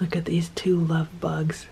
Look at these two love bugs.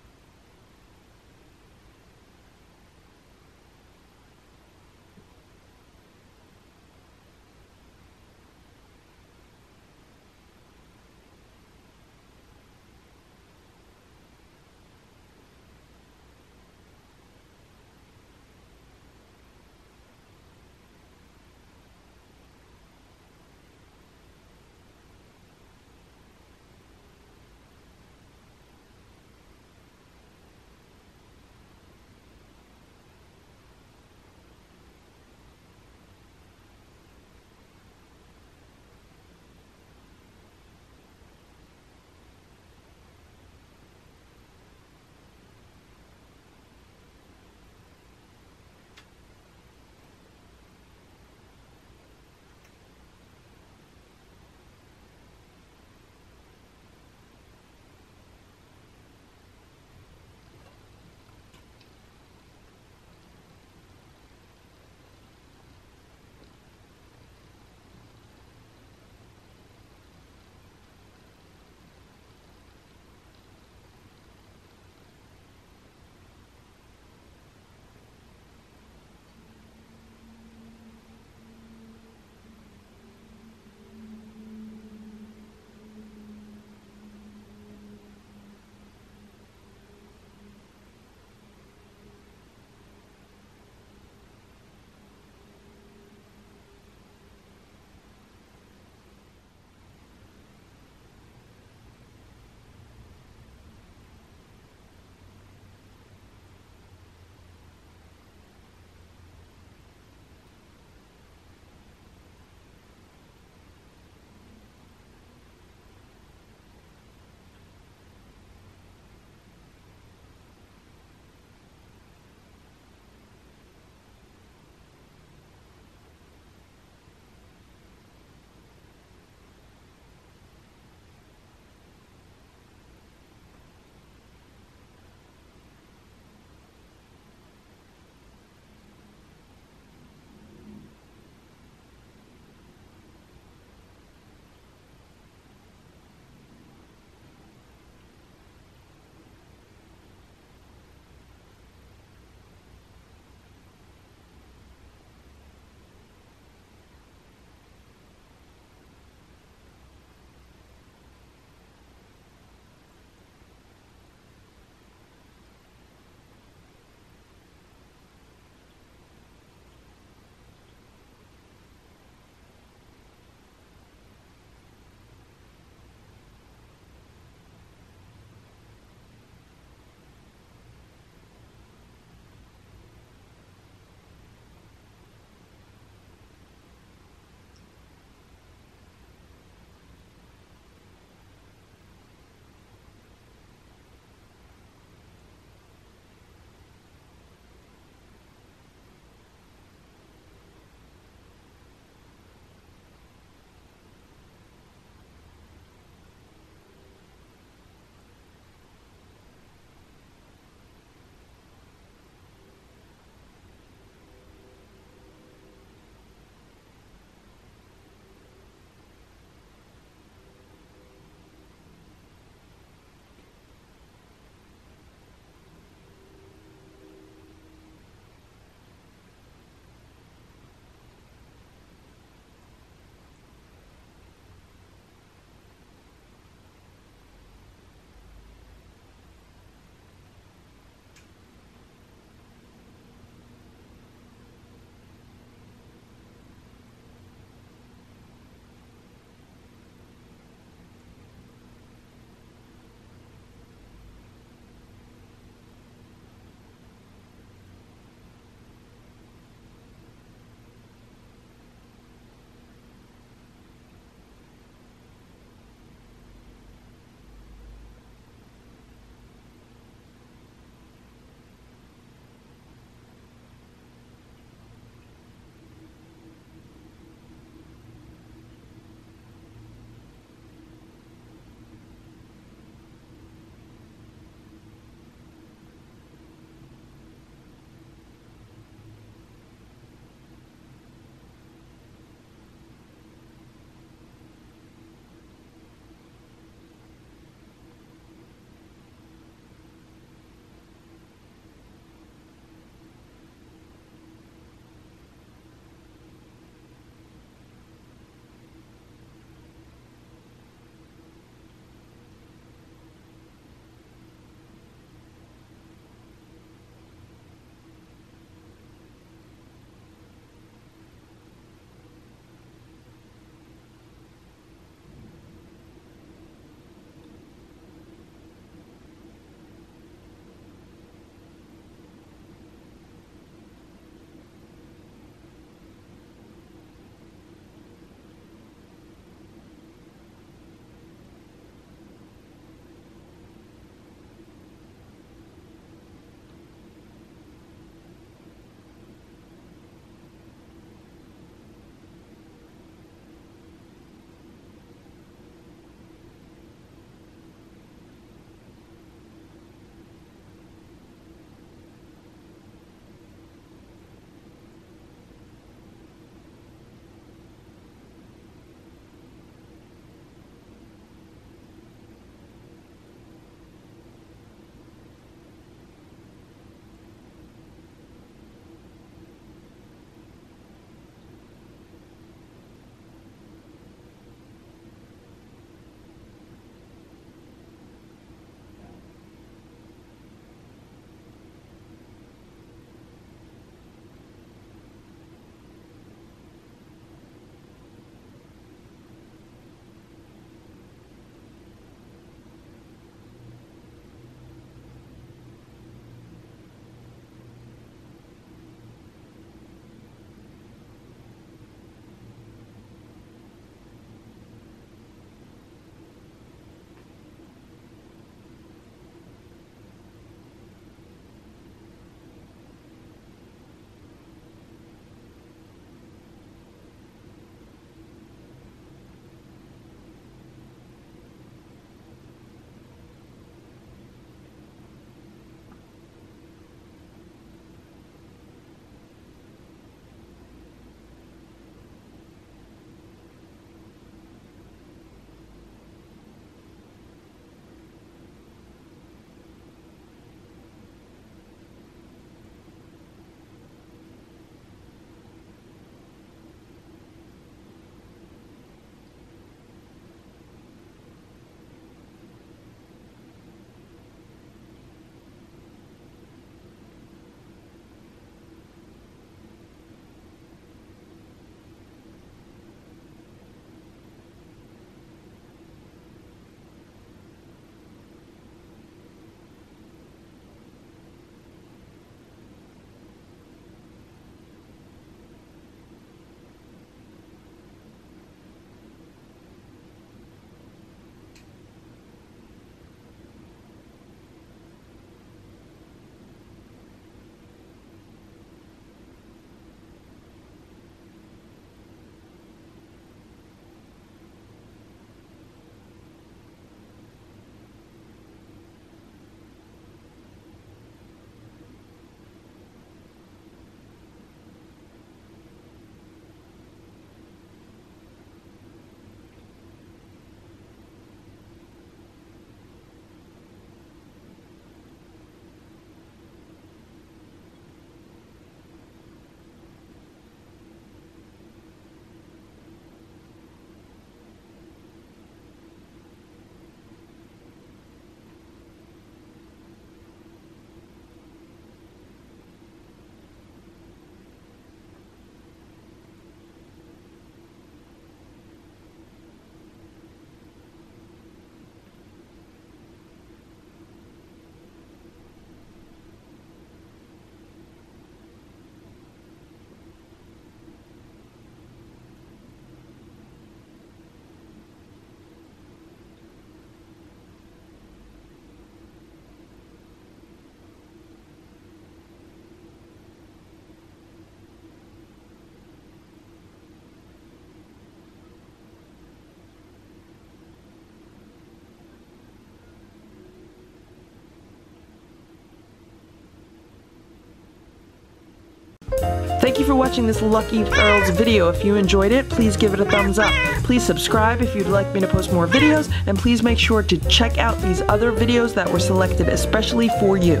Thank you for watching this Lucky Ferals video. If you enjoyed it, please give it a thumbs up. Please subscribe if you'd like me to post more videos, and please make sure to check out these other videos that were selected especially for you.